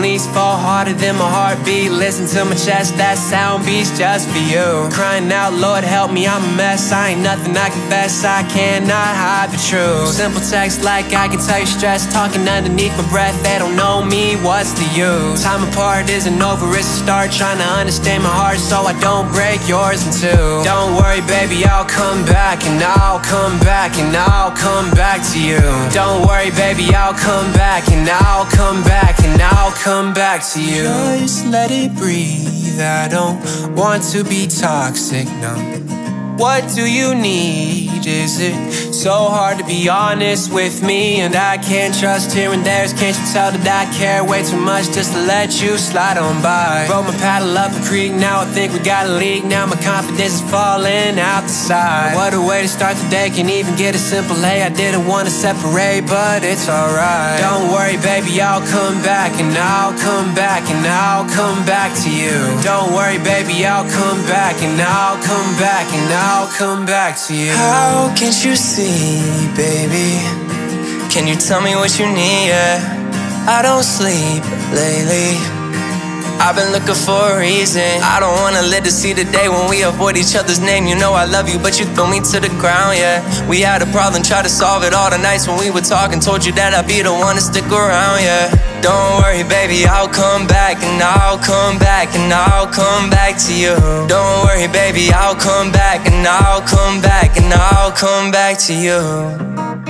least fall harder than my heartbeat. Listen to my chest, that sound beats just for you. Crying out, Lord help me, I'm a mess. I ain't nothing I confess, I cannot hide the truth. Simple text like I can tell you stress. Talking underneath my breath, they don't know me, what's the use? Time apart isn't over, it's a start. Trying to understand my heart so I don't break yours in two. Don't worry, baby, I'll come back and I'll come back and I'll come back to you. Don't worry, baby, I'll come back and I'll come back and I'll come back to you. Just let it breathe. I don't want to be toxic, no. What do you need? Is it so hard to be honest with me? And I can't trust here and there's Can't you tell that I care way too much just to let you slide on by? Roll my paddle up a creek, now I think we got a leak. Now my confidence is falling out the side. What a way to start the day, can even get a simple hey. I didn't want to separate, but it's alright. Don't worry, baby, I'll come back and I'll come back and I'll come back to you. Don't worry, baby, I'll come back and I'll come back and I'll come back to you. How can't you see, baby? Can you tell me what you need? Yeah. I don't sleep lately. I've been looking for a reason. I don't wanna live to see the day when we avoid each other's name. You know I love you, but you throw me to the ground, yeah. We had a problem, tried to solve it all the nights when we were talking. Told you that I'd be the one to stick around, yeah. Don't worry, baby, I'll come back and I'll come back and I'll come back to you. Don't worry, baby, I'll come back and I'll come back and I'll come back to you.